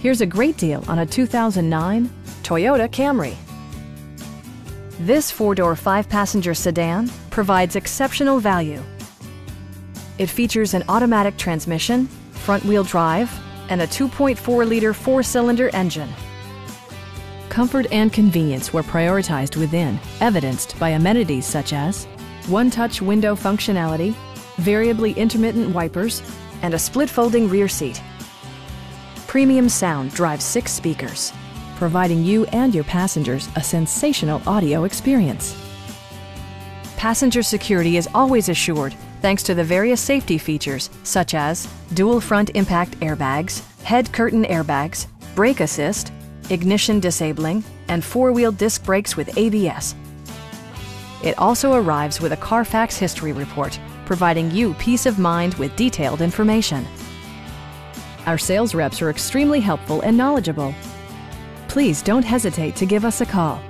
Here's a great deal on a 2009 Toyota Camry. This four-door, five-passenger sedan provides exceptional value. It features an automatic transmission, front-wheel drive, and a 2.4-liter four-cylinder engine. Comfort and convenience were prioritized within, evidenced by amenities such as one-touch window functionality, variably intermittent wipers, and a split-folding rear seat. Premium sound drives six speakers, providing you and your passengers a sensational audio experience. Passenger security is always assured thanks to the various safety features such as dual front impact airbags, head curtain airbags, brake assist, ignition disabling, and four-wheel disc brakes with ABS. It also arrives with a Carfax history report, providing you peace of mind with detailed information. Our sales reps are extremely helpful and knowledgeable. Please don't hesitate to give us a call.